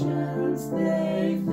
passions they